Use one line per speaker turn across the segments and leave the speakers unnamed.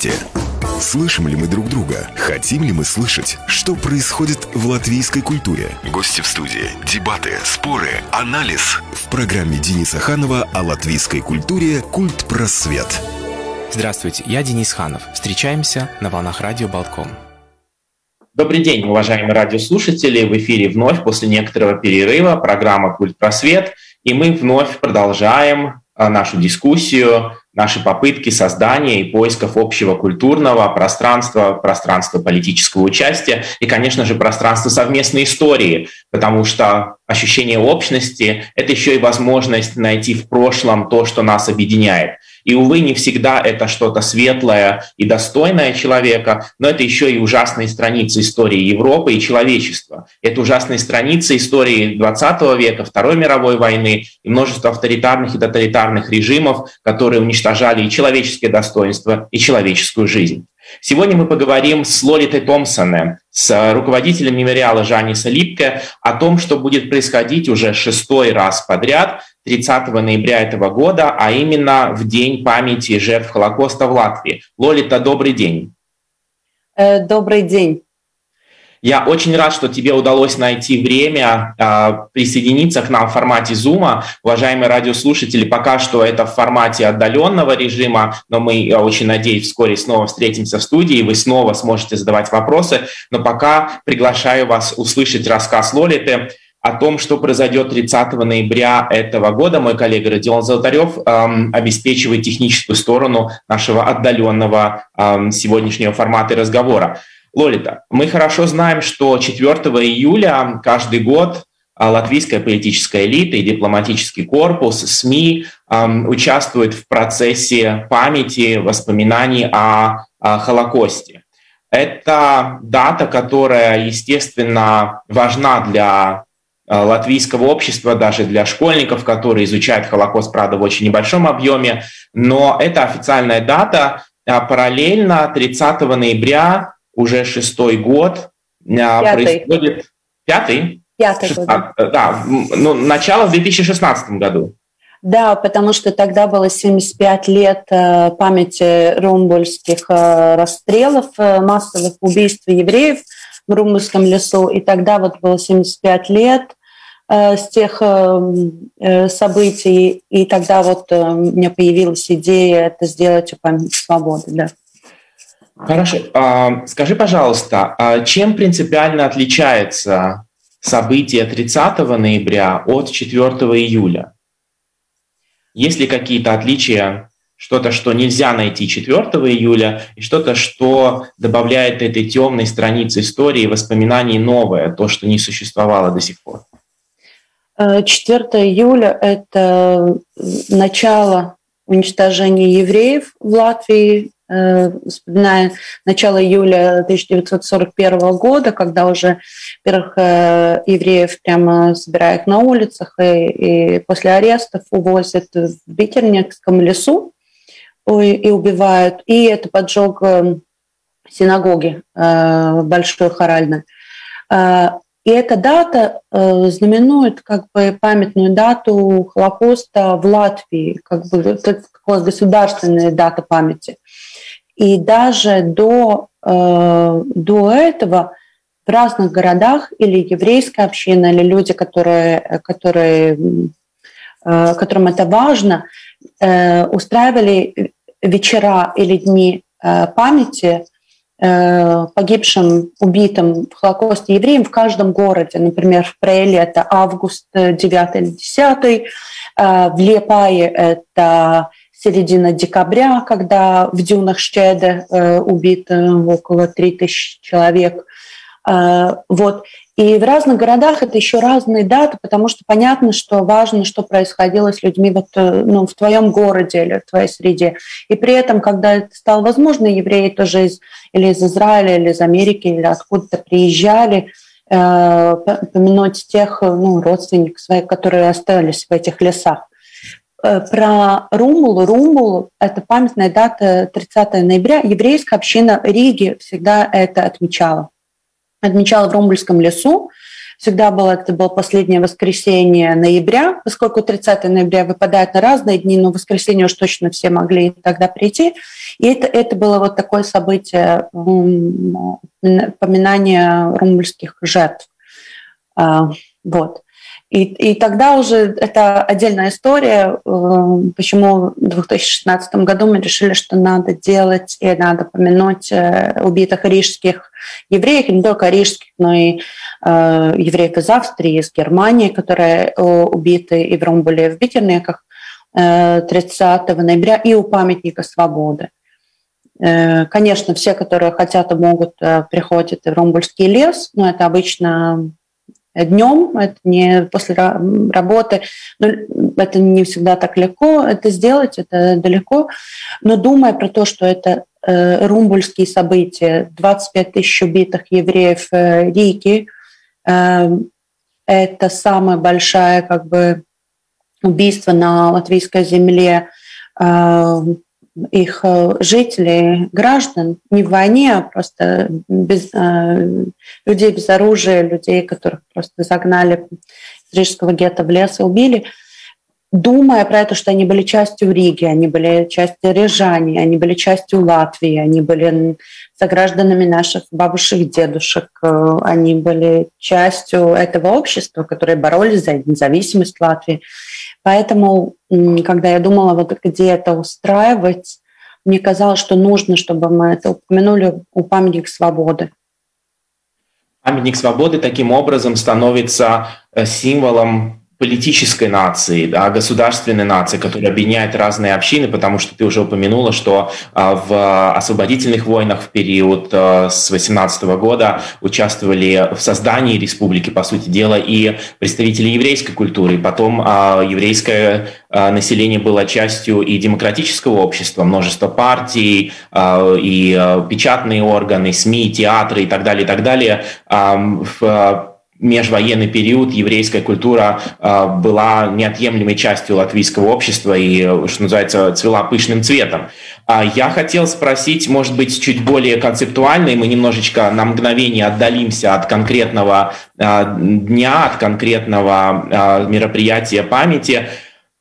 вместе. Слышим ли мы друг друга? Хотим ли мы слышать, что происходит в латвийской культуре? Гости в студии, дебаты, споры, анализ. В программе Дениса Ханова о латвийской культуре «Культ просвет».
Здравствуйте, я Денис Ханов. Встречаемся на волнах радио «Болтком».
Добрый день, уважаемые радиослушатели. В эфире вновь после некоторого перерыва программа «Культ просвет». И мы вновь продолжаем а, нашу дискуссию наши попытки создания и поисков общего культурного пространства, пространства политического участия и, конечно же, пространства совместной истории, потому что ощущение общности — это еще и возможность найти в прошлом то, что нас объединяет. И, увы, не всегда это что-то светлое и достойное человека, но это еще и ужасные страницы истории Европы и человечества. Это ужасные страницы истории 20 века, Второй мировой войны и множество авторитарных и тоталитарных режимов, которые уничтожали и человеческие достоинства, и человеческую жизнь. Сегодня мы поговорим с Лолитой Томпсоне, с руководителем мемориала Жаниса Липке, о том, что будет происходить уже шестой раз подряд 30 ноября этого года, а именно в День памяти жертв Холокоста в Латвии. Лолита, добрый день.
Э, добрый день.
Я очень рад, что тебе удалось найти время э, присоединиться к нам в формате Zoom. Уважаемые радиослушатели, пока что это в формате отдаленного режима, но мы, я очень надеюсь, вскоре снова встретимся в студии, и вы снова сможете задавать вопросы. Но пока приглашаю вас услышать рассказ Лолиты о том, что произойдет 30 ноября этого года. Мой коллега Родион Золотарев эм, обеспечивает техническую сторону нашего отдаленного эм, сегодняшнего формата разговора. Лолита, мы хорошо знаем, что 4 июля каждый год а, латвийская политическая элита и дипломатический корпус, СМИ эм, участвуют в процессе памяти, воспоминаний о, о Холокосте. Это дата, которая, естественно, важна для а, латвийского общества, даже для школьников, которые изучают Холокост, правда, в очень небольшом объеме, но это официальная дата. А, параллельно 30 ноября, уже шестой год, а, Пятый. происходит... Пятый?
Пятый 16,
год. Да, ну, начало в 2016 году.
Да, потому что тогда было 75 лет э, памяти румбульских э, расстрелов, э, массовых убийств евреев в Румбульском лесу. И тогда вот было 75 лет с тех событий, и тогда вот у меня появилась идея это сделать у памяти свободы. Да.
Хорошо. А, скажи, пожалуйста, а чем принципиально отличается событие 30 ноября от 4 июля? Есть ли какие-то отличия, что-то, что нельзя найти 4 июля, и что-то, что добавляет этой темной странице истории воспоминаний новое, то, что не существовало до сих пор?
4 июля – это начало уничтожения евреев в Латвии, э, вспоминая начало июля 1941 года, когда уже первых э, евреев прямо собирают на улицах и, и после арестов увозят в Битерникском лесу и убивают. И это поджог э, синагоги большой хоральной. И эта дата э, знаменует как бы памятную дату Холокоста в Латвии, как бы такая государственная дата памяти. И даже до, э, до этого в разных городах или еврейская община, или люди, которые, которые, э, которым это важно, э, устраивали вечера или дни э, памяти Э, погибшим, убитым в Холокосте евреям в каждом городе. Например, в Прейле это август 9 или 10, э, в Лепае это середина декабря, когда в дюнах Щеде э, убито около 3000 человек. Вот. И в разных городах это еще разные даты, потому что понятно, что важно, что происходило с людьми вот, э, ну, в твоем городе или в твоей среде. И при этом, когда это стало возможно, евреи тоже из, или из Израиля, или из Америки, или откуда-то приезжали, э, помянуть тех ну, родственников своих, которые остались в этих лесах. Э, про Румулу. Румул – это памятная дата 30 ноября. Еврейская община Риги всегда это отмечала отмечала в Ромбульском лесу Всегда было, это было последнее воскресенье ноября, поскольку 30 ноября выпадает на разные дни, но воскресенье уж точно все могли тогда прийти. И это, это было вот такое событие поминания румбульских жертв. А, вот. И, и тогда уже это отдельная история, э, почему в 2016 году мы решили, что надо делать и надо помянуть э, убитых рижских евреев, и не только рижских, но и э, евреев из Австрии, из Германии, которые убиты и в Ромбуле, и в Битернеках 30 ноября, и у памятника свободы. Конечно, все, которые хотят и могут, приходят в Ромбульский лес, но это обычно днем, это не после работы, но это не всегда так легко это сделать, это далеко. Но думая про то, что это э, румбульские события, 25 тысяч убитых евреев э, Риги, э, это самое большое как бы убийство на латвийской земле их э, жителей, граждан, не в войне, а просто без, э, людей без оружия, людей, которых просто загнали из рижского гетто в лес и убили, думая про это, что они были частью Риги, они были частью Рижани, они были частью Латвии, они были согражданами наших бабушек, дедушек, э, они были частью этого общества, которые боролись за независимость Латвии. Поэтому, когда я думала, вот где это устраивать, мне казалось, что нужно, чтобы мы это упомянули у памятник свободы.
Памятник свободы таким образом становится э, символом политической нации, да, государственной нации, которая объединяет разные общины, потому что ты уже упомянула, что а, в освободительных войнах в период а, с 18 года участвовали в создании республики, по сути дела, и представители еврейской культуры. Потом а, еврейское население было частью и демократического общества, множество партий, и печатные органы, СМИ, театры и так далее, и так далее. Межвоенный период еврейская культура э, была неотъемлемой частью латвийского общества и, что называется, цвела пышным цветом. А я хотел спросить, может быть, чуть более концептуально, и мы немножечко на мгновение отдалимся от конкретного э, дня, от конкретного мероприятия памяти.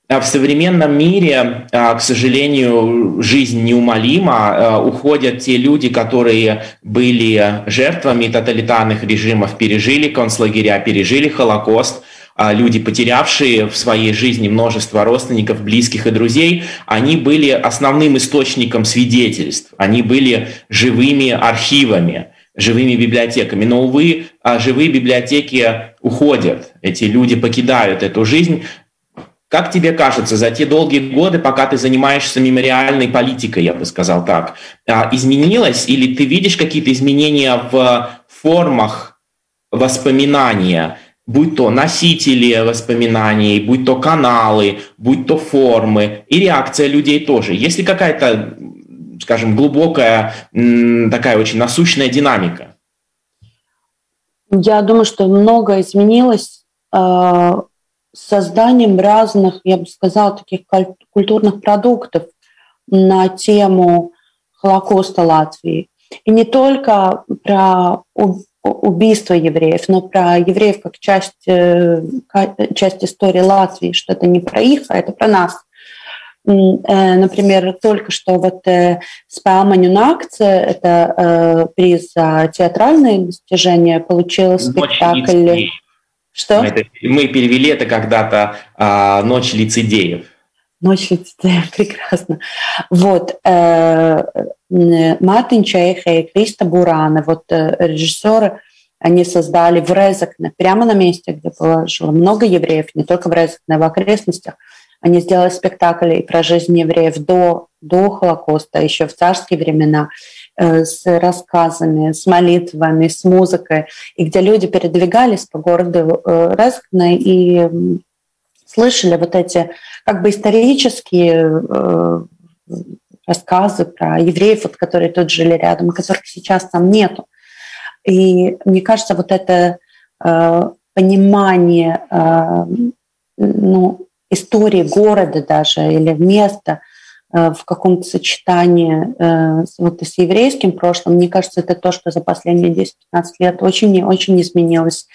В современном мире, а, к сожалению, жизнь неумолима. А, уходят те люди, которые были жертвами тоталитарных режимов, пережили концлагеря, пережили Холокост а, люди, потерявшие в своей жизни множество родственников, близких и друзей, они были основным источником свидетельств, они были живыми архивами, живыми библиотеками. Но, увы, живые библиотеки уходят, эти люди покидают эту жизнь, как тебе кажется, за те долгие годы, пока ты занимаешься мемориальной политикой, я бы сказал так, а, изменилось или ты видишь какие-то изменения в формах воспоминания, будь то носители воспоминаний, будь то каналы, будь то формы и реакция людей тоже. Есть ли какая-то, скажем, глубокая, такая очень насущная динамика?
Я думаю, что много изменилось а, созданием разных, я бы сказала, таких культурных продуктов на тему Холокоста Латвии. И не только про убийство евреев, но про евреев как часть, э, часть истории Латвии, что это не про их, а это про нас. Э, например, только что вот э, Спалманю акция, это приз за театральные достижения, получил спектакль
что? Мы, это, мы перевели это когда-то а, «Ночь лицедеев».
Ночь лицедеев, прекрасно. Вот. Э, Мартин Чейха и Криста Бурана, вот э, режиссеры, они создали в Резакне, прямо на месте, где было, жило много евреев, не только в Резакне, в окрестностях. Они сделали спектакль и про жизнь евреев до, до Холокоста, еще в царские времена. Э, с рассказами, с молитвами, с музыкой, и где люди передвигались по городу э, Рескне и слышали вот эти как бы исторические э, рассказы про евреев, вот, которые тут жили рядом, которых сейчас там нету. И мне кажется, вот это понимание ну, истории города даже или места – в каком-то сочетании э, вот с еврейским прошлым, мне кажется, это то, что за последние 10-15 лет очень, очень изменилось.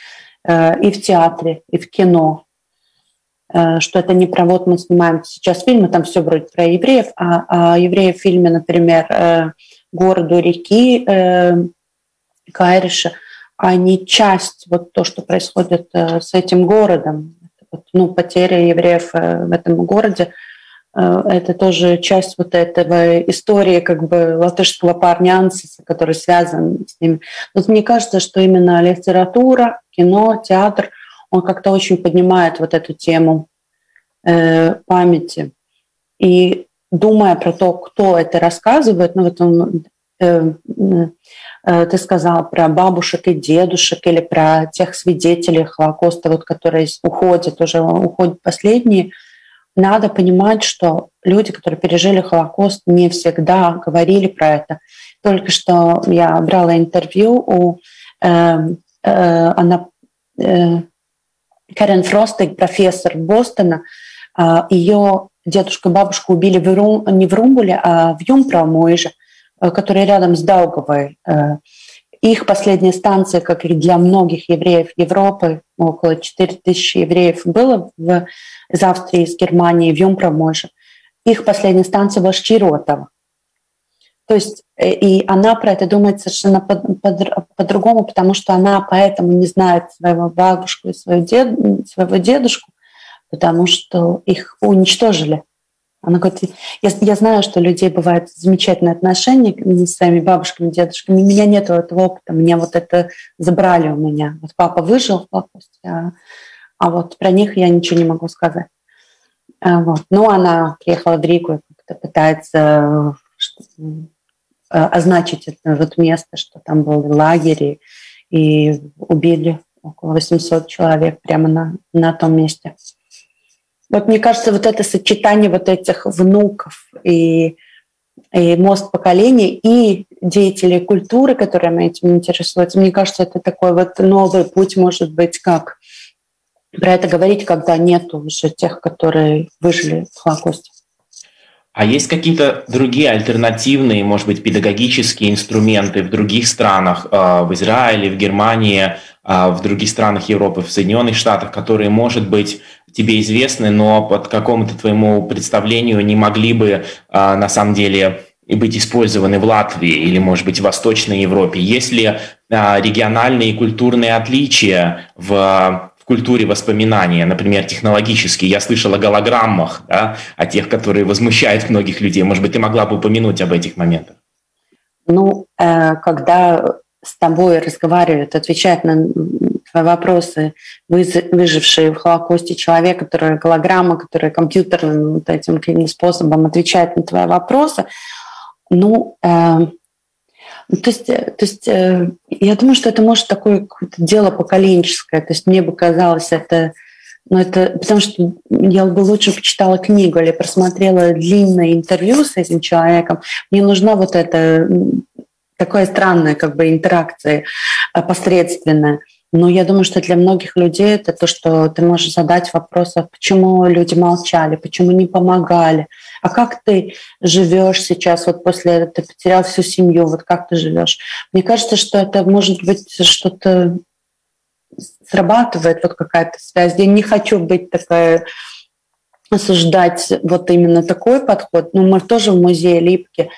и в театре, и в кино, что это не про вот мы снимаем сейчас фильмы, там все вроде про евреев, а, а евреи в фильме, например, «Городу реки» Кайриша, они часть вот то, что происходит с этим городом, ну, потеря евреев в этом городе, это тоже часть вот этого истории как бы латышского парня Ансиса, который связан с ними. Вот мне кажется, что именно литература, кино, театр, он как-то очень поднимает вот эту тему э, памяти. И думая про то, кто это рассказывает, ну вот он, э, э, ты сказал про бабушек и дедушек или про тех свидетелей Холокоста, вот, которые уходят, уже уходят последние – надо понимать, что люди, которые пережили Холокост, не всегда говорили про это. Только что я брала интервью у э, э, она, э, Карен Фростек, профессор Бостона. Э, ее дедушку и бабушку убили в Рум, не в Румбуле, а в Юмпромойже, э, который рядом с Даугавой. Э, их последняя станция, как и для многих евреев Европы, около 4000 евреев было в, из Австрии, из Германии, в Юмпроможе. Их последняя станция была Щиротова. То есть э, и она про это думает совершенно по-другому, по, по потому что она поэтому не знает своего бабушку и своего, дед, своего дедушку, потому что их уничтожили. Она говорит, я, я знаю, что у людей бывают замечательные отношения с своими бабушками, дедушками. У меня нет этого опыта, мне вот это забрали у меня. Вот папа выжил в Холокосте, а, а вот про них я ничего не могу сказать. А, вот. Ну, она приехала в Ригу и как-то пытается а, означить это вот место, что там был лагерь, и, и убили около 800 человек прямо на, на том месте. Вот мне кажется, вот это сочетание вот этих внуков и, и мост поколений и деятелей культуры, которые этим интересуются, мне кажется, это такой вот новый путь, может быть, как про это говорить, когда нет уже тех, которые выжили в Холокосте.
А есть какие-то другие альтернативные, может быть, педагогические инструменты в других странах, э, в Израиле, в Германии, в других странах Европы, в Соединенных Штатах, которые, может быть, тебе известны, но под какому-то твоему представлению не могли бы а, на самом деле и быть использованы в Латвии или, может быть, в Восточной Европе? Есть ли а, региональные и культурные отличия в, в культуре воспоминания, например, технологические? Я слышал о голограммах, да, о тех, которые возмущают многих людей. Может быть, ты могла бы упомянуть об этих моментах?
Ну, э, когда с тобой разговаривают, отвечают на твои вопросы, выжившие в Холокосте человек, который голограмма, который компьютерным вот этим способом отвечает на твои вопросы, ну, э, то есть, э, то есть э, я думаю, что это может такое дело поколенческое. То есть мне бы казалось, это, ну, это потому что я бы лучше почитала книгу или просмотрела длинное интервью с этим человеком. Мне нужна вот эта такая странная как бы интеракция э, посредственная. Но я думаю, что для многих людей это то, что ты можешь задать вопрос, а почему люди молчали, почему не помогали, а как ты живешь сейчас, вот после ты потерял всю семью, вот как ты живешь. Мне кажется, что это может быть что-то срабатывает, вот какая-то связь. Я не хочу быть такая осуждать вот именно такой подход, но мы тоже в музее Липки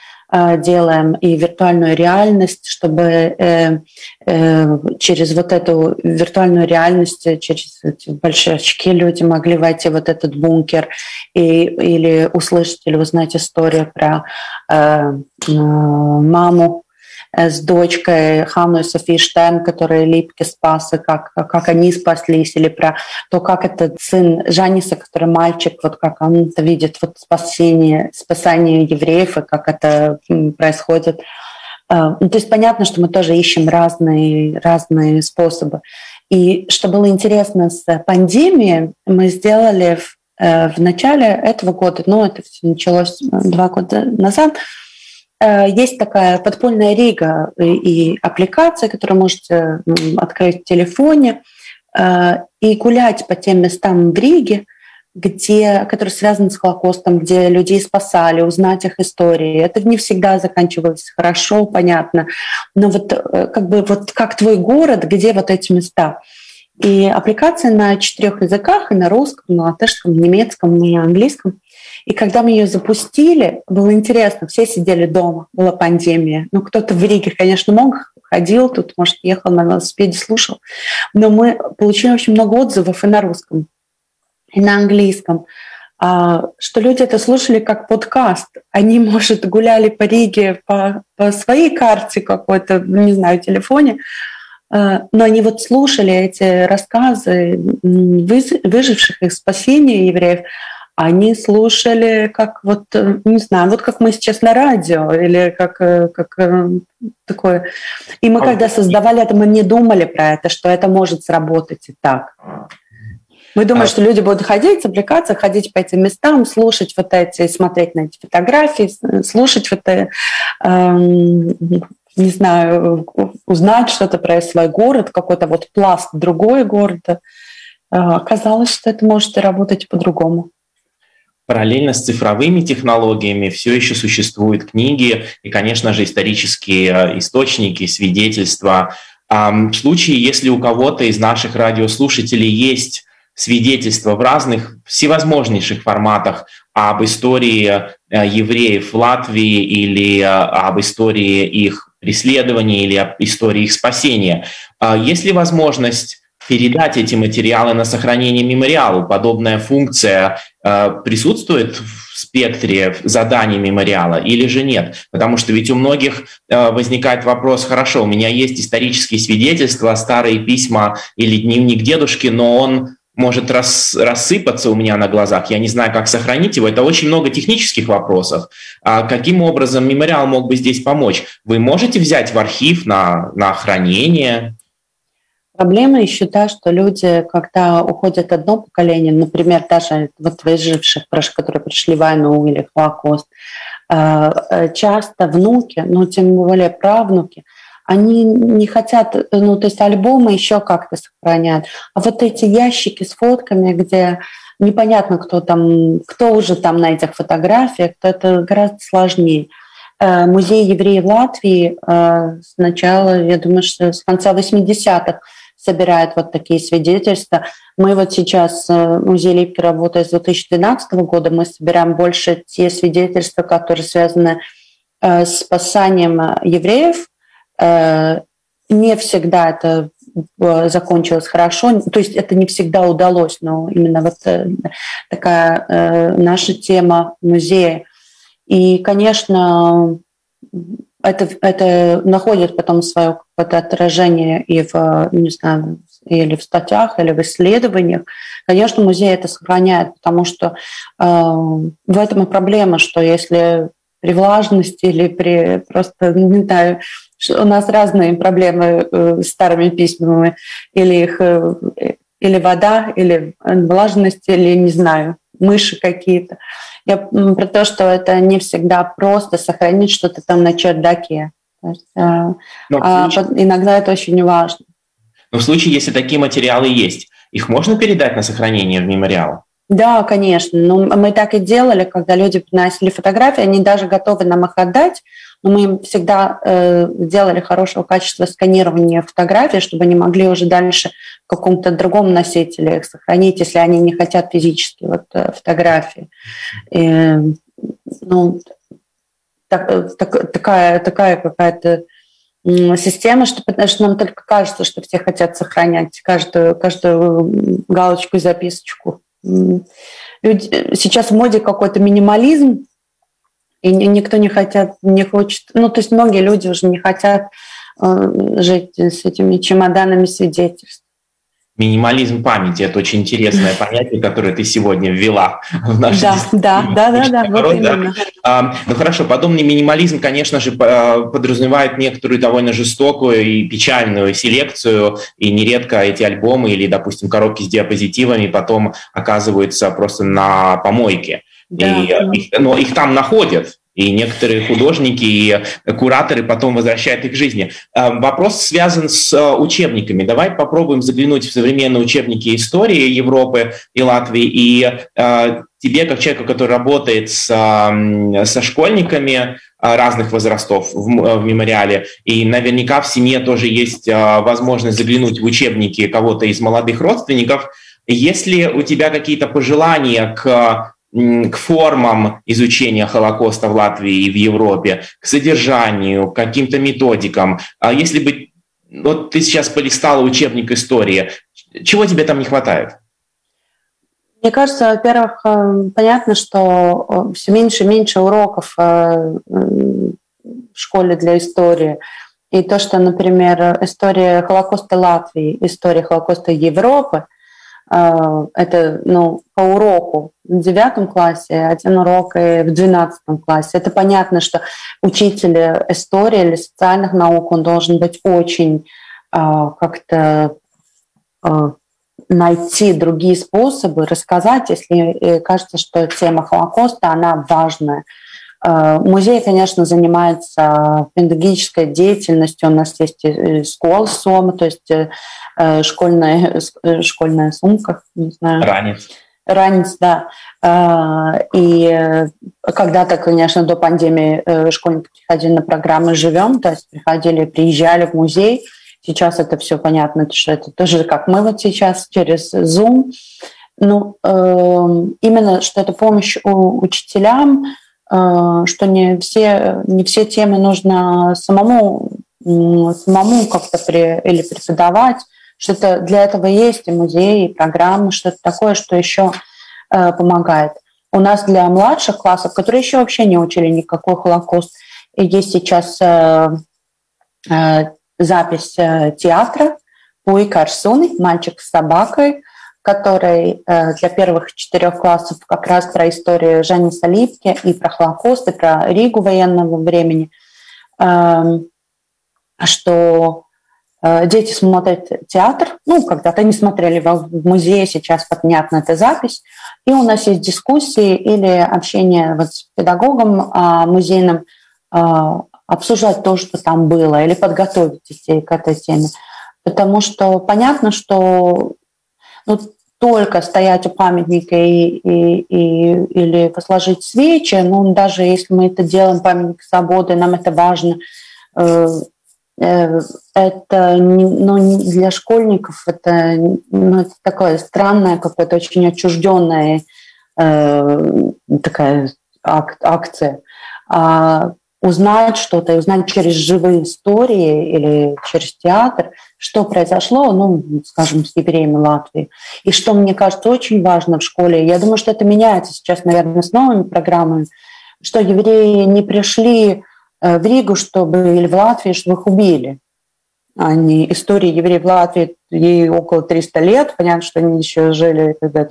делаем и виртуальную реальность, чтобы э, э, через вот эту виртуальную реальность, через эти большие очки люди могли войти в вот этот бункер и, или услышать или узнать историю про маму Э, с дочкой Ханну и Софией Штайн, которые Липки спас, и как, как они спаслись, или про то, как этот сын Жаниса, который мальчик, вот как он это видит, вот спасение, спасание евреев, и как это происходит. Э, ну, то есть понятно, что мы тоже ищем разные, разные способы. И что было интересно с пандемией, мы сделали в, э, в начале этого года, ну это все началось два года назад, Э, есть такая подпольная Рига и аппликация, которую можете открыть в телефоне э, и гулять по тем местам в Риге, где, которые связаны с Холокостом, где людей спасали, узнать их истории. Это не всегда заканчивалось хорошо, понятно. Но вот э, как бы вот как твой город, где вот эти места. И аппликация на четырех языках, и на русском, на латышском, на немецком, и на английском. И когда мы ее запустили, было интересно, все сидели дома, была пандемия. Ну, кто-то в Риге, конечно, мог, ходил тут, может, ехал на велосипеде, слушал. Но мы получили очень много отзывов и на русском, и на английском, а, что люди это слушали как подкаст. Они, может, гуляли по Риге по, по своей карте какой-то, не знаю, телефоне, а, но они вот слушали эти рассказы выживших их спасения евреев, они слушали как вот, не знаю, вот как мы сейчас на радио или как, э, как э, такое. И мы а когда создавали это, мы не думали про это, что это может сработать и так. Мы думали, а... что люди будут ходить, аппликация, ходить по этим местам, слушать вот эти, смотреть на эти фотографии, слушать вот это, эм, не знаю, узнать что-то про свой город, какой-то вот пласт другой города. Э, оказалось, что это может и работать по-другому.
Параллельно с цифровыми технологиями все еще существуют книги и, конечно же, исторические э, источники, свидетельства. В случае, если у кого-то из наших радиослушателей есть свидетельства в разных всевозможнейших форматах об истории э, евреев в Латвии или э, об истории их преследования или об истории их спасения. Есть ли возможность передать эти материалы на сохранение мемориалу. Подобная функция э, присутствует в спектре заданий мемориала или же нет? Потому что ведь у многих э, возникает вопрос, хорошо, у меня есть исторические свидетельства, старые письма или дневник дедушки, но он может рас, рассыпаться у меня на глазах, я не знаю, как сохранить его. Это очень много технических вопросов. А каким образом мемориал мог бы здесь помочь? Вы можете взять в архив на, на хранение?
Проблема еще та, что люди, когда уходят одно поколение, например, даже вот выживших, которые пришли в войну или Холокост, э, э, часто внуки, ну тем более правнуки, они не хотят, ну то есть альбомы еще как-то сохраняют, а вот эти ящики с фотками, где непонятно, кто там, кто уже там на этих фотографиях, то это гораздо сложнее. Э, музей евреев Латвии сначала, я думаю, что с конца 80-х собирает вот такие свидетельства. Мы вот сейчас, э, музей Липки работает с 2012 года, мы собираем больше те свидетельства, которые связаны э, с спасанием э, евреев. Не всегда это закончилось хорошо, то есть это не всегда удалось, но именно вот такая наша тема музея. И, конечно, это, это находит потом свое какое-то отражение и в, не знаю, или в статьях, или в исследованиях. Конечно, музей это сохраняет, потому что э, в этом и проблема, что если при влажности или при просто, не знаю, у нас разные проблемы э, с старыми письмами, или их э, или вода, или влажность, или, не знаю, мыши какие-то. Я про то, что это не всегда просто сохранить что-то там на чердаке. есть, э, а, случае... иногда это очень важно.
Но в случае, если такие материалы есть, их можно передать на сохранение в мемориал?
Да, конечно. Ну, мы так и делали, когда люди приносили фотографии, они даже готовы нам их отдать, но мы им всегда э, делали хорошего качества сканирования фотографий, чтобы они могли уже дальше в каком-то другом носителе их сохранить, если они не хотят физически вот, э, фотографии. И, ну, так, э, так, такая, такая какая-то система, что, потому что нам только кажется, что все хотят сохранять каждую, каждую галочку и записочку. Люди, сейчас в моде какой-то минимализм, и никто не хотят, не хочет, ну, то есть многие люди уже не хотят э, жить с этими чемоданами свидетельств.
Минимализм памяти – это очень интересное понятие, которое ты сегодня ввела в наш
Да, да, да, да, да, вот именно.
А, ну хорошо, подобный минимализм, конечно же, подразумевает некоторую довольно жестокую и печальную селекцию, и нередко эти альбомы или, допустим, коробки с диапозитивами потом оказываются просто на помойке. Да. И их, но их там находят, и некоторые художники и кураторы потом возвращают их к жизни. А, вопрос связан с учебниками. Давай попробуем заглянуть в современные учебники истории Европы и Латвии и тебе, как человеку, который работает с, со школьниками разных возрастов в, в мемориале, и наверняка в семье тоже есть возможность заглянуть в учебники кого-то из молодых родственников, если у тебя какие-то пожелания к к формам изучения Холокоста в Латвии и в Европе, к содержанию, к каким-то методикам. А если бы вот ты сейчас полистала учебник истории, чего тебе там не хватает?
Мне кажется, во-первых, э, понятно, что э, все меньше и меньше уроков э, в школе для истории. И то, что, например, история Холокоста Латвии, история Холокоста Европы – это ну, по уроку в девятом классе, один урок и в двенадцатом классе. Это понятно, что учитель истории или социальных наук, он должен быть очень а, как-то а, найти другие способы рассказать, если э, кажется, что тема Холокоста, она важная. Музей, конечно, занимается педагогической деятельностью. У нас есть школа СОМа, то есть э, Э, школьная, э, школьная сумка, не знаю.
Ранец.
Ранец, да. Э, и когда-то, конечно, до пандемии школьники приходили на программы «Живем», то есть приходили, приезжали в музей. Сейчас это все понятно, что это тоже как мы вот сейчас через Zoom. Ну, именно что это помощь учителям, что не все, не все темы нужно самому, самому как-то при, или преподавать, что-то для этого есть и музеи, и программы, что-то такое, что еще э, помогает. У нас для младших классов, которые еще вообще не учили никакой Холокост, есть сейчас э, э, запись э, театра «Пуй Карсуны», «Мальчик с собакой», который э, для первых четырех классов как раз про историю Жени Салипки и про Холокост, и про Ригу военного времени, э, что Э, дети смотрят театр, ну, когда-то не смотрели в музее, сейчас понятно, это запись, и у нас есть дискуссии или общение вот с педагогом а, музейным, а, обсуждать то, что там было, или подготовить детей к этой теме. Потому что понятно, что ну, только стоять у памятника и, и, и, или посложить свечи, ну, даже если мы это делаем, памятник свободы, нам это важно, э, Э, это ну, для школьников это, ну, это такое странное, какое-то очень отчужденная э, такая ак, акция. А узнать что-то, и узнать через живые истории или через театр, что произошло, ну, скажем, с евреями Латвии. И что, мне кажется, очень важно в школе, я думаю, что это меняется сейчас, наверное, с новыми программами, что евреи не пришли Э, в Ригу, чтобы или в Латвии, чтобы их убили. Они, история евреев в Латвии, ей около 300 лет. Понятно, что они еще жили, когда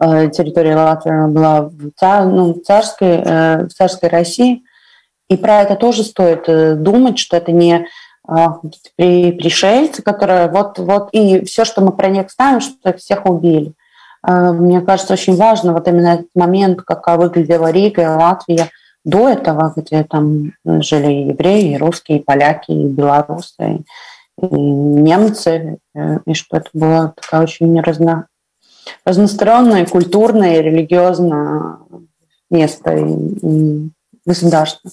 территория Латвии была в, цар, ну, царской, э, в царской России. И про это тоже стоит думать, что это не пришельцы, которые вот, вот и все, что мы про них знаем, что их всех убили. Мне кажется, очень важно вот именно этот момент, как выглядела Рига и Латвия до этого, где там жили и евреи, и русские, и поляки, и белорусы, и немцы, э, и что это было такая очень разно, разносторонное, культурное, религиозное место и, и государство.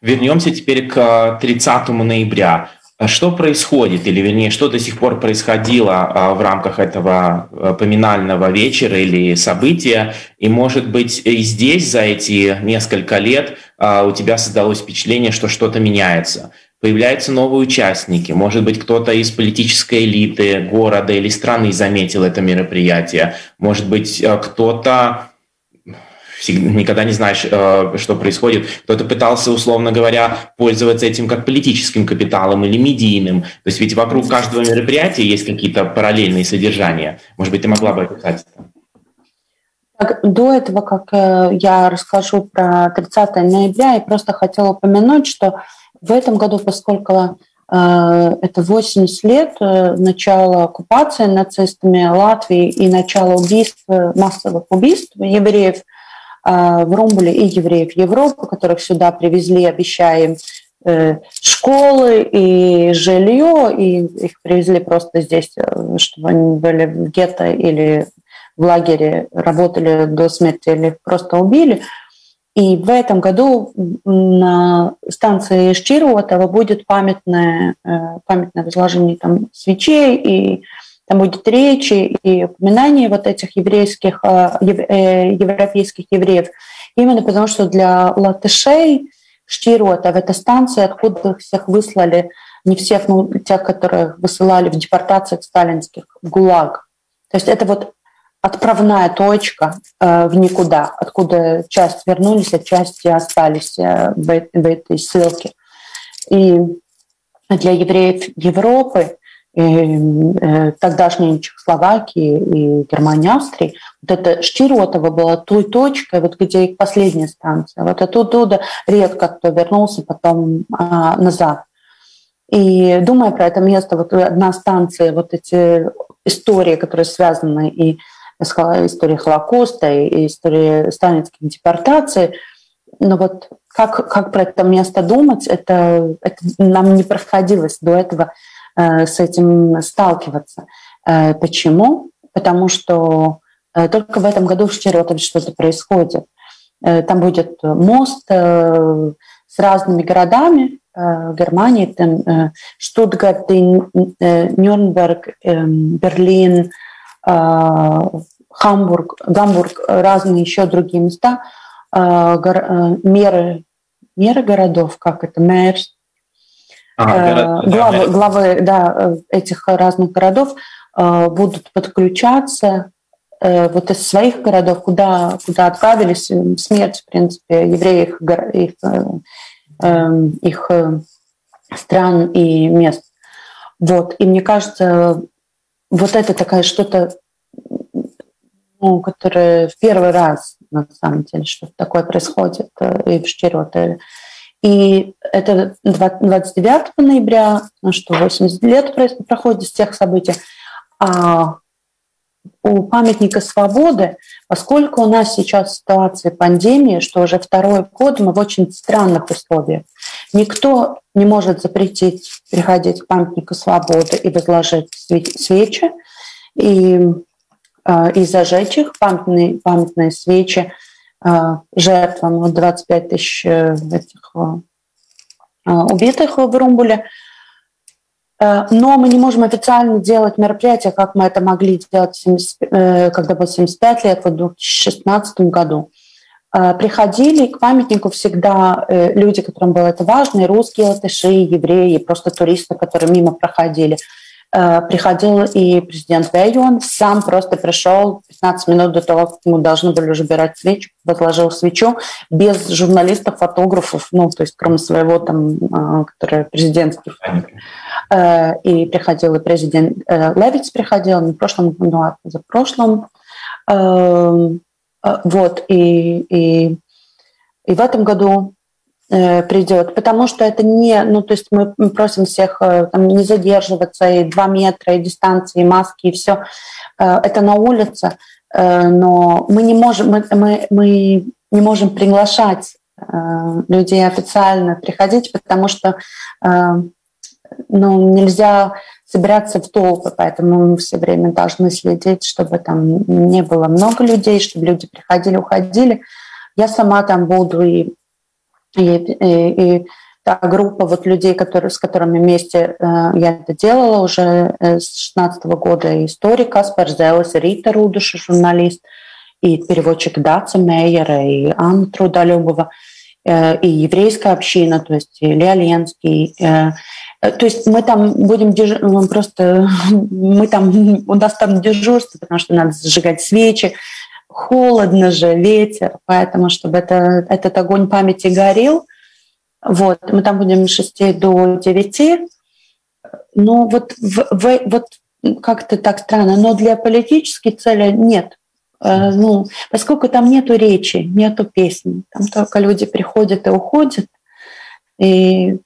Вернемся теперь к 30 ноября. А что происходит, или вернее, что до сих пор происходило а, в рамках этого а, поминального вечера или события, и, может быть, и здесь за эти несколько лет у тебя создалось впечатление, что что-то меняется, появляются новые участники, может быть, кто-то из политической элиты города или страны заметил это мероприятие, может быть, кто-то никогда не знаешь, э, что происходит. Кто-то пытался, условно говоря, пользоваться этим как политическим капиталом или медийным. То есть ведь вокруг каждого мероприятия есть какие-то параллельные содержания. Может быть, ты могла бы описать это?
Так, до этого, как э, я расскажу про 30 ноября, я просто хотела упомянуть, что в этом году, поскольку э, это 80 лет начала оккупации нацистами Латвии и начало убийств, массовых убийств евреев – а, в Румбуле и евреев Европы, которых сюда привезли, обещаем э, школы и жилье, и их привезли просто здесь, э, чтобы они были в гетто или в лагере работали до смерти или просто убили. И в этом году на станции Шчиротова будет памятное, э, памятное возложение там, свечей, и там будет речи и упоминание вот этих еврейских, э, европейских евреев. Именно потому, что для латышей Штиротов – это станция, откуда их всех выслали, не всех, но тех, которых высылали в депортациях сталинских, в ГУЛАГ. То есть это вот отправная точка э, в никуда, откуда часть вернулись, а части остались э, в, в этой ссылке. И для евреев Европы, э, тогдашней Чехословакии и Германии, Австрии, вот это Штиротово была той точкой, вот где их последняя станция. Вот оттуда редко кто вернулся потом а, назад. И думая про это место, вот одна станция, вот эти истории, которые связаны и история Холокоста и история сталинских депортаций. Но вот как, как про это место думать, это, это нам не приходилось до этого э, с этим сталкиваться. Э, почему? Потому что э, только в этом году в Шчеротове что-то происходит. Э, там будет мост э, с разными городами э, Германии, там э, Штутгарт, э, Нюрнберг, э, Берлин, э, Хамбург, Гамбург, разные еще другие места, э, меры, меры городов, как это, мэр, а, главы, да, главы да, этих разных городов э, будут подключаться э, вот из своих городов, куда, куда отправились, смерть, в принципе, евреев, их, их стран и мест. Вот. И мне кажется, вот это такая что-то ну, которые в первый раз, на самом деле, что такое происходит э, и в Щеротове. И это 29 ноября, ну что 80 лет проходит с тех событий. А у памятника свободы, поскольку у нас сейчас ситуация пандемии, что уже второй год мы в очень странных условиях, никто не может запретить приходить к памятнику свободы и возложить свечи. И Э, и зажечь их, памятные, памятные свечи э, жертвам, вот 25 тысяч э, этих убитых в Румбуле. Но мы не можем официально делать мероприятия, как мы это могли делать, 70, когда было 75 лет, в 2016 году. Приходили к памятнику всегда люди, которым было это важно, и русские латыши, и евреи, и просто туристы, которые мимо проходили – Э, приходил и президент Вейон, сам просто пришел 15 минут до того, как мы должны были уже убирать свечу, возложил свечу без журналистов, фотографов, ну, то есть кроме своего там, э, который президентский. Э, и приходил и президент Левиц приходил, не в прошлом а за прошлым. Вот, и, и, и в этом году Э, придет, потому что это не, ну то есть мы просим всех э, там, не задерживаться, и два метра, и дистанции, и маски, и все. Э, это на улице, но мы не можем, мы, мы, мы не можем приглашать людей официально приходить, потому что ну, нельзя собираться в толпы, поэтому мы все время должны следить, чтобы там не было много людей, чтобы люди приходили, уходили. Я сама там буду и и, и, и та группа вот людей, которые, с которыми вместе э, я это делала уже э, с 16 года, историк Каспар Зелес, Рита Рудуша, журналист, и переводчик Даца Мейера, и Анна Трудолюбова, э, и еврейская община, то есть Илья Ленский. Э, то есть мы там будем дежурить, просто мы там, у нас там дежурство, потому что надо зажигать свечи, холодно же, ветер, поэтому, чтобы это, этот огонь памяти горел, вот, мы там будем с 6 до 9, но вот, в, в, вот как-то так странно, но для политической цели нет. Э, ну, поскольку там нету речи, нету песни, там только люди приходят и уходят, и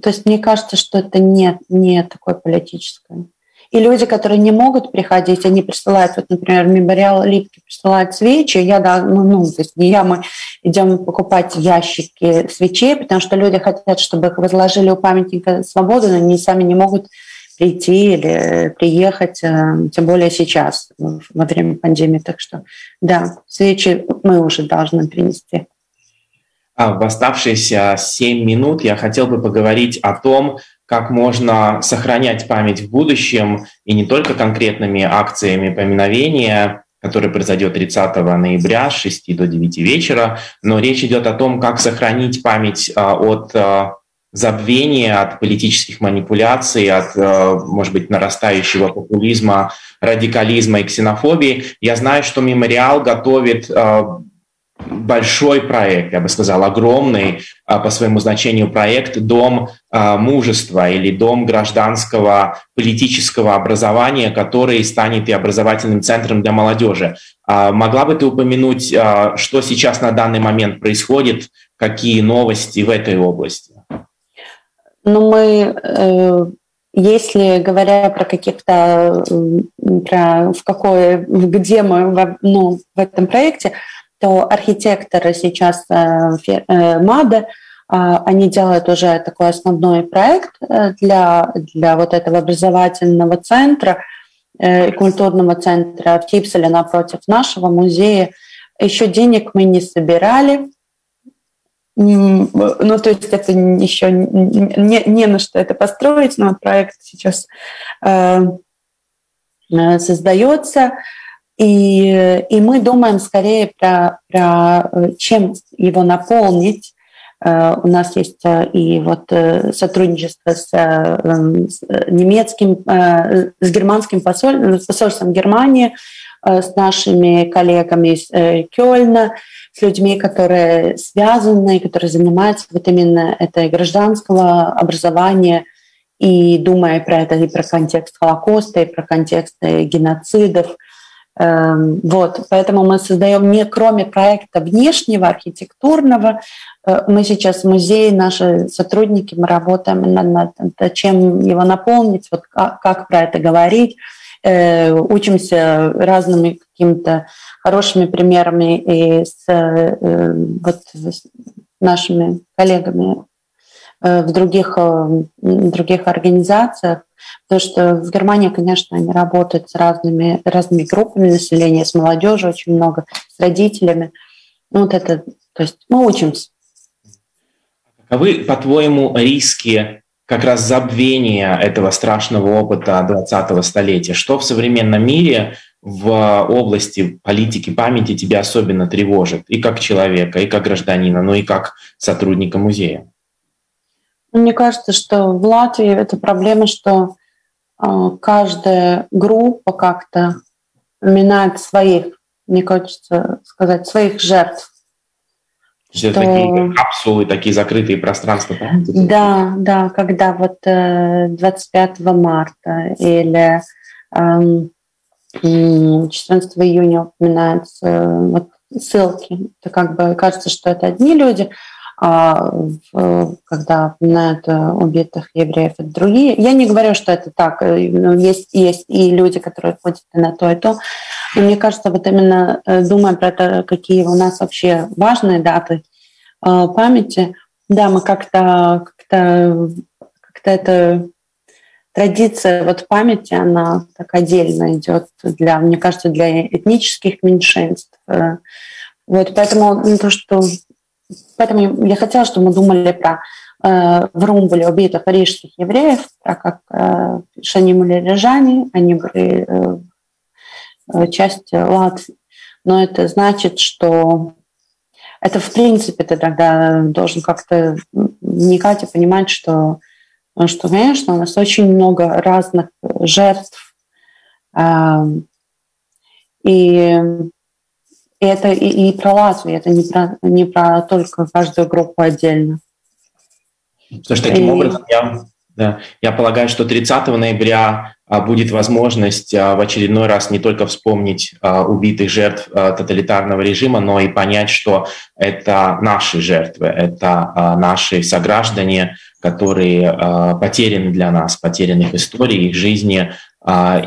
то есть мне кажется, что это не, не такое политическое. И люди, которые не могут приходить, они присылают, вот, например, мемориал Липки присылает свечи, я, да, ну, ну, то есть не я, мы идем покупать ящики свечей, потому что люди хотят, чтобы их возложили у памятника свободы, но они сами не могут прийти или приехать, тем более сейчас, во время пандемии. Так что, да, свечи мы уже должны принести.
А в оставшиеся 7 минут я хотел бы поговорить о том, как можно сохранять память в будущем и не только конкретными акциями поминовения, который произойдет 30 ноября с 6 до 9 вечера, но речь идет о том, как сохранить память а, от а, забвения, от политических манипуляций, от, может быть, нарастающего популизма, радикализма и ксенофобии. Я знаю, что мемориал готовит большой проект, я бы сказал, огромный а, по своему значению проект «Дом а, мужества» или «Дом гражданского политического образования», который станет и образовательным центром для молодежи. А, могла бы ты упомянуть, что сейчас на данный момент происходит, какие новости в этой области?
Ну, мы, э, если говоря про каких-то, про в какое, где мы ну, в этом проекте, то архитекторы сейчас э, э, МАДы, а, они делают уже такой основной проект э, для, для вот этого образовательного центра и культурного центра в Кипселе напротив нашего музея. Еще денег мы не собирали, ну, то есть это еще не, не на что это построить, но проект сейчас э, создается. И, и мы думаем скорее про, про э, чем его наполнить. Э, у нас есть э, и вот сотрудничество с, эм, с немецким, с германским посоль, посольством Германии, с нашими коллегами из Кёльна, с людьми, которые связаны, которые занимаются вот именно этой гражданского образования, и думая про это и про контекст Холокоста, и про контекст геноцидов – вот, поэтому мы создаем не кроме проекта внешнего, архитектурного, э, мы сейчас в музее, наши сотрудники, мы работаем над, над чем его наполнить, вот как, как про это говорить, э, учимся разными какими-то хорошими примерами и с, э, вот, с нашими коллегами в других, в других организациях. Потому что в Германии, конечно, они работают с разными, разными группами населения, с молодежью очень много, с родителями. Ну, вот это, то есть мы учимся.
Каковы, по-твоему, риски как раз забвения этого страшного опыта 20-го столетия? Что в современном мире в области политики памяти тебя особенно тревожит и как человека, и как гражданина, ну и как сотрудника музея?
Мне кажется, что в Латвии это проблема, что а, каждая группа как-то поминает своих, мне хочется сказать, своих жертв.
что... это такие капсулы, такие закрытые пространства памяти?
Да, да, когда вот 25 э, марта или 14 июня упоминаются вот ссылки. Это как бы кажется, что это одни люди, когда упоминают э, убитых евреев, это другие. Я не говорю, что это так. Э, ну, есть, есть и люди, которые ходят на то и то. Но мне кажется, вот именно э, думая про это, какие у нас вообще важные даты памяти, да, мы как-то как-то как-то это традиция вот памяти, она так отдельно идет для, мне кажется, для этнических меньшинств. Вот, поэтому ну, то, что Поэтому я хотела, чтобы мы думали про э, в Румбуле убитых парижских евреев, так как э, они были рижане, они были э, э, часть Латвии. Но это значит, что это в принципе ты тогда должен как-то вникать и понимать, что, что, конечно, у нас очень много разных жертв. Э, и и это и, и про Латвию, это не про, не про только каждую группу отдельно.
Слушай, таким и... образом, я, да, я полагаю, что 30 ноября а, будет возможность а, в очередной раз не только вспомнить а, убитых жертв тоталитарного режима, но и понять, что это наши жертвы, это наши сограждане, которые потеряны для нас, потеряны в истории, их жизни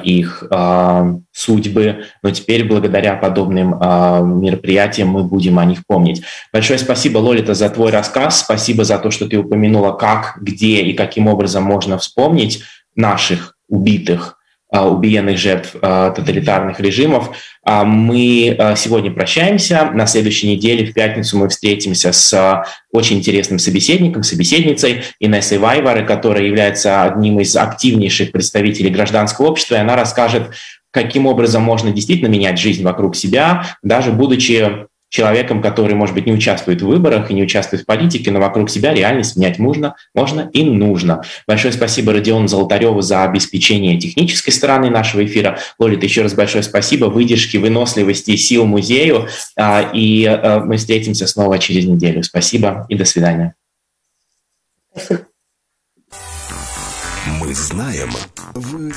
их а, судьбы, но теперь благодаря подобным а, мероприятиям мы будем о них помнить. Большое спасибо, Лолита, за твой рассказ, спасибо за то, что ты упомянула, как, где и каким образом можно вспомнить наших убитых убиенных жертв тоталитарных режимов. Мы сегодня прощаемся. На следующей неделе, в пятницу, мы встретимся с очень интересным собеседником, собеседницей Инессой Вайвары, которая является одним из активнейших представителей гражданского общества, и она расскажет, каким образом можно действительно менять жизнь вокруг себя, даже будучи человеком, который, может быть, не участвует в выборах и не участвует в политике, но вокруг себя реальность менять можно, можно и нужно. Большое спасибо Родиону Золотареву за обеспечение технической стороны нашего эфира. Лолита, еще раз большое спасибо, выдержки, выносливости и сил музею. А, и а, мы встретимся снова через неделю. Спасибо и до свидания.
Мы знаем, вы